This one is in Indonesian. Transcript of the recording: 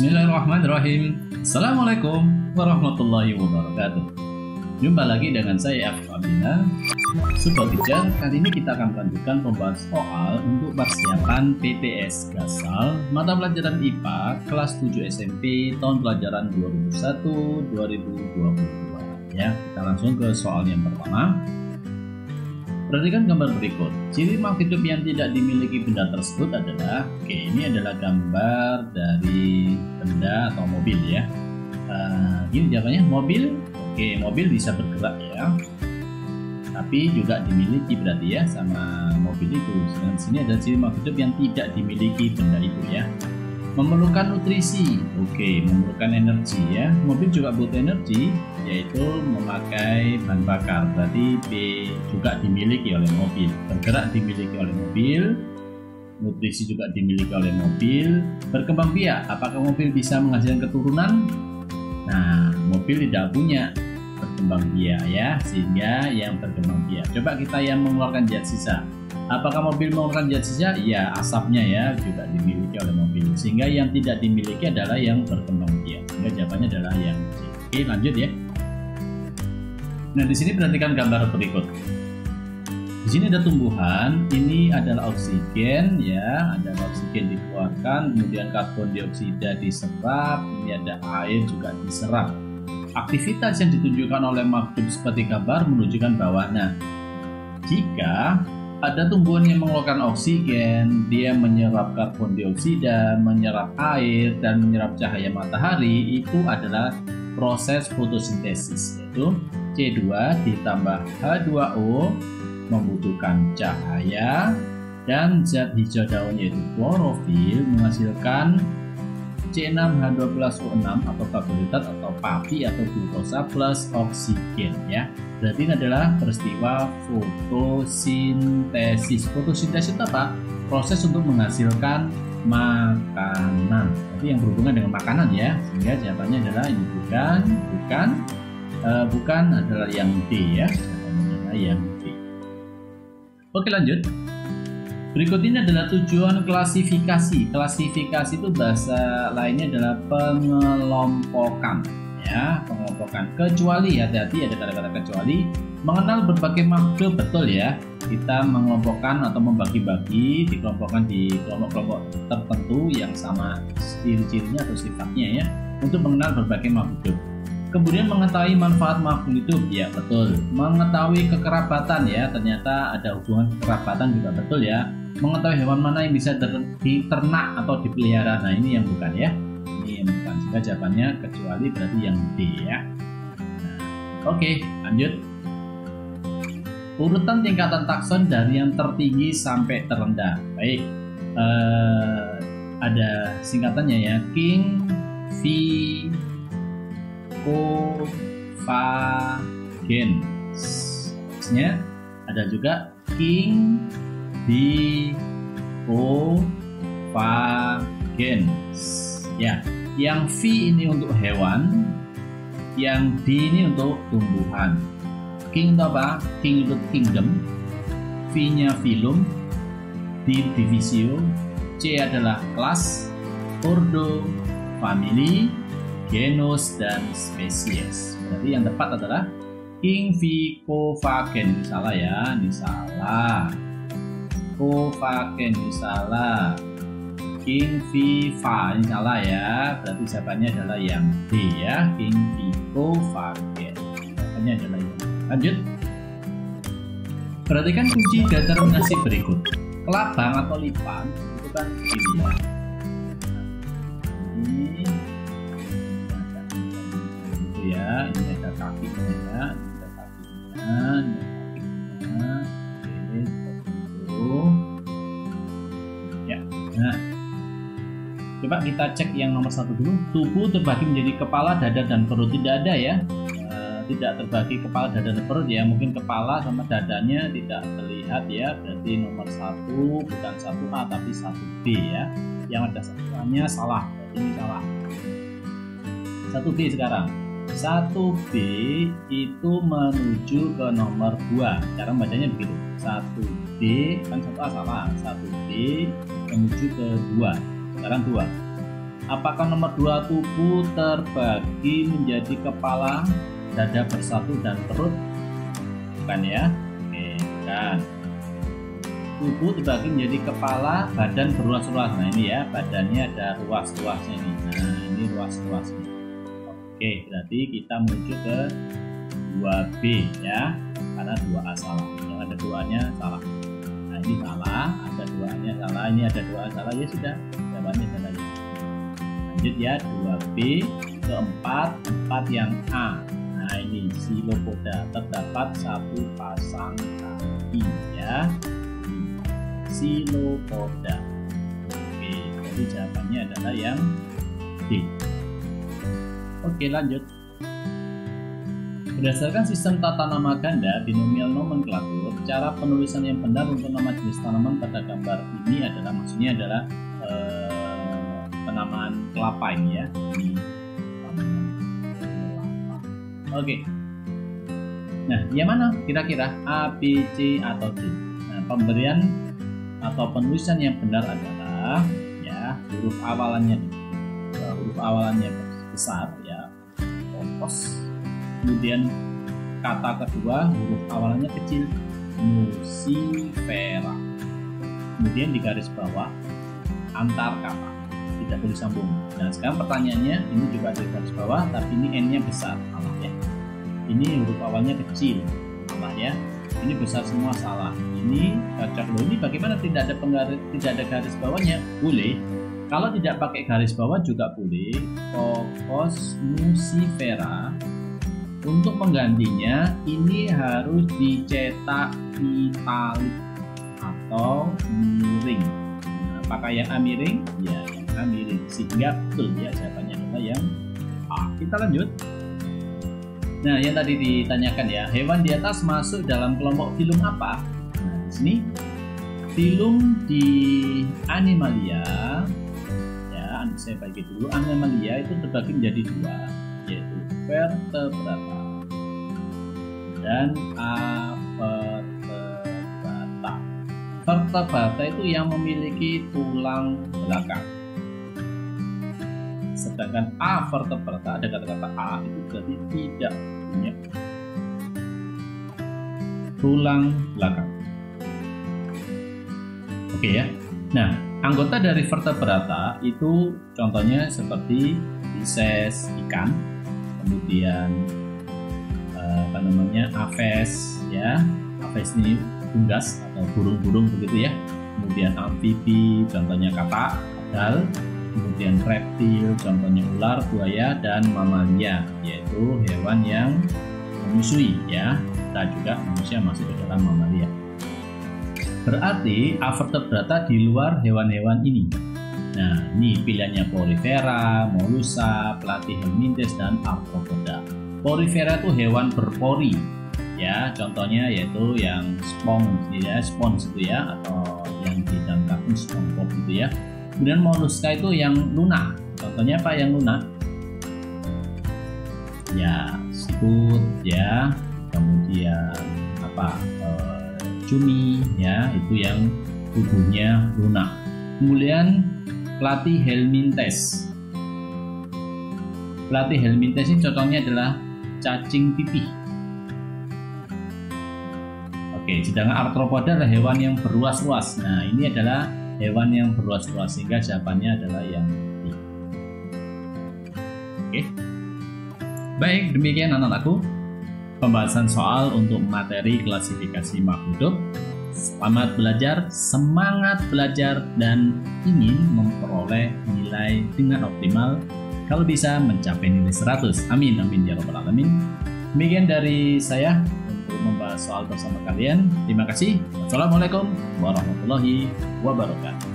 Bismillahirrahmanirrahim. Assalamualaikum warahmatullahi wabarakatuh. Jumpa lagi dengan saya Afif Abdina Super Teacher Kali ini kita akan melanjutkan pembahas soal Untuk persiapan PTS Gasal Mata pelajaran IPA Kelas 7 SMP Tahun pelajaran 2001-2022 Ya, kita langsung ke soal yang pertama Perhatikan gambar berikut. Ciri makhluk hidup yang tidak dimiliki benda tersebut adalah, oke, ini adalah gambar dari benda atau mobil ya. Uh, ini jawabannya mobil. Oke, mobil bisa bergerak ya. Tapi juga dimiliki berarti ya sama mobil itu. Sedangkan sini ada ciri makhluk hidup yang tidak dimiliki benda itu ya memerlukan nutrisi. Oke memerlukan energi ya. Mobil juga butuh energi yaitu memakai bahan bakar. Berarti B juga dimiliki oleh mobil. Bergerak dimiliki oleh mobil nutrisi juga dimiliki oleh mobil. Berkembang biak apakah mobil bisa menghasilkan keturunan? Nah mobil tidak punya berkembang biak ya sehingga yang berkembang biak. Coba kita yang mengeluarkan zat sisa Apakah mobil mengeluarkan zat sisa? Ya, asapnya ya juga dimiliki oleh mobil. Sehingga yang tidak dimiliki adalah yang berkembang biak. Sehingga jawabannya adalah yang C. Oke, lanjut ya. Nah, di sini perhatikan gambar berikut. Di sini ada tumbuhan, ini adalah oksigen ya, ada oksigen dikeluarkan, kemudian karbon dioksida diserap, ini ada air juga diserap. Aktivitas yang ditunjukkan oleh makhluk seperti gambar menunjukkan bahwa nah jika ada tumbuhan yang mengeluarkan oksigen, dia menyerap karbon dioksida, menyerap air, dan menyerap cahaya matahari, itu adalah proses fotosintesis, yaitu C2 ditambah H2O membutuhkan cahaya, dan zat hijau daun yaitu klorofil menghasilkan C6H12O6 atau karbohidrat atau papi atau glukosa plus oksigen ya. Berarti ini adalah peristiwa fotosintesis. Fotosintesis itu apa? Proses untuk menghasilkan makanan. Jadi yang berhubungan dengan makanan ya. Sehingga jawabannya adalah ini bukan, bukan, uh, bukan adalah yang D ya. Yang D. Oke lanjut. Berikut ini adalah tujuan klasifikasi. Klasifikasi itu bahasa lainnya adalah pengelompokan. Ya, pengelompokan. Kecuali hati-hati ada kata-kata kecuali mengenal berbagai makhluk betul ya. Kita mengelompokkan atau membagi-bagi, dikelompokkan di kelompok-kelompok tertentu yang sama ciri-cirinya atau sifatnya ya untuk mengenal berbagai makhluk Kemudian mengetahui manfaat makhluk hidup, ya betul. Mengetahui kekerabatan ya, ternyata ada hubungan kekerabatan juga betul ya mengetahui hewan mana yang bisa diternak atau dipelihara. Nah, ini yang bukan ya. Ini yang bukan. Jika jawabannya kecuali berarti yang D ya. Nah, Oke, lanjut. Urutan tingkatan takson dari yang tertinggi sampai terendah. Baik. Uh, ada singkatannya ya. King V Ko Fa Gen. Ada juga King di gens ya yang V ini untuk hewan yang D ini untuk tumbuhan. King itu apa? King itu kingdom. V nya filum D divisio C adalah kelas ordo family genus dan spesies. Berarti yang tepat adalah King V Covagen ini salah ya ini salah Kovaken salah King Viva ini salah ya. Berarti jawabannya adalah yang D ya. King Vivo Vaken jawabannya adalah yang lanjut. Perhatikan kunci determinasi berikut. Kelabang atau lipan itu kan ini ini itu ya ini ada kakinya ya ini ada kakinya ini Coba kita cek yang nomor satu dulu. Tubuh terbagi menjadi kepala, dada, dan perut. Tidak ada ya. E, tidak terbagi kepala, dada, dan perut ya. Mungkin kepala sama dadanya tidak terlihat ya. Berarti nomor satu bukan satu A tapi satu B ya. Yang ada satuannya salah. Ini salah. Satu B sekarang. Satu B itu menuju ke nomor dua. Cara bacanya begitu. Satu B kan satu A salah. Satu B menuju ke dua sekarang dua Apakah nomor dua tubuh terbagi menjadi kepala, dada bersatu dan perut? Bukan ya? Oke, bukan. Tubuh terbagi menjadi kepala, badan berluas-luas. Nah ini ya, badannya ada ruas-ruasnya nih. Nah ini ruas-ruasnya. Oke, berarti kita menuju ke 2B ya, karena 2A salah. Yang ada duanya salah. Nah ini salah, ada duanya salah, ini ada dua salah ya sudah, jawabannya ya. Lanjut ya, 2B keempat, 4 yang A. Nah ini silopoda terdapat satu pasang kaki ya. Silopoda. Oke, jadi jawabannya adalah yang D. Oke, lanjut. Berdasarkan sistem tata nama ganda binomial nomenklatur, cara penulisan yang benar untuk nama jenis tanaman pada gambar ini adalah maksudnya adalah penamaan kelapa ini ya. Ini Oke. Nah, yang mana kira-kira A, B, C atau D? Nah, pemberian atau penulisan yang benar adalah ya huruf awalannya huruf awalannya besar ya fokus kemudian kata kedua huruf awalannya kecil musifera kemudian di garis bawah antar kata tidak boleh sambung nah sekarang pertanyaannya ini juga di garis bawah tapi ini n nya besar Allah ya. Ini huruf awalnya kecil salah ya. Ini besar semua salah. Ini cocok loh ini bagaimana tidak ada penggaris tidak ada garis bawahnya? Boleh. Kalau tidak pakai garis bawah juga boleh. Focus musifera. Untuk menggantinya ini harus dicetak italik atau miring. Nah, apakah yang A miring? Ya A miring sehingga betul ya jawabannya adalah yang A kita lanjut Nah, yang tadi ditanyakan ya, hewan di atas masuk dalam kelompok film apa? Nah, di sini film di Animalia ya, saya bagi dulu. Animalia itu terbagi menjadi dua, yaitu vertebrata dan avertebrata. Vertebrata itu yang memiliki tulang belakang sedangkan A vertebrata ada kata-kata A itu berarti tidak punya tulang belakang. Oke ya. Nah anggota dari vertebrata itu contohnya seperti Pisces ikan kemudian eh, apa namanya aves ya. Aves ini unggas atau burung-burung begitu ya. Kemudian amfibi contohnya kata kadal kemudian reptil, contohnya ular, buaya, dan mamalia, yaitu hewan yang menyusui ya. Kita juga manusia masuk ke dalam mamalia. Berarti avertebrata di luar hewan-hewan ini. Nah, ini pilihannya Porifera, Molusa, Platyhelminthes, dan Arthropoda. Porifera itu hewan berpori, ya contohnya yaitu yang spons ya spons itu ya atau yang di dalam kartun SpongeBob gitu ya Kemudian moluska itu yang lunak. Contohnya apa yang lunak? Ya, siput ya. Kemudian apa? E, cumi ya, itu yang tubuhnya lunak. Kemudian pelatih helmintes. Pelatih helmintes ini contohnya adalah cacing pipih. Oke, sedangkan arthropoda adalah hewan yang berluas-luas. Nah, ini adalah hewan yang berluas-luas sehingga jawabannya adalah yang B. Oke. Baik, demikian anak-anakku pembahasan soal untuk materi klasifikasi makhluk hidup. Selamat belajar, semangat belajar dan ingin memperoleh nilai dengan optimal kalau bisa mencapai nilai 100. Amin amin ya rabbal alamin. Demikian dari saya Eh, soal bersama kalian. Terima kasih. Assalamualaikum warahmatullahi wabarakatuh.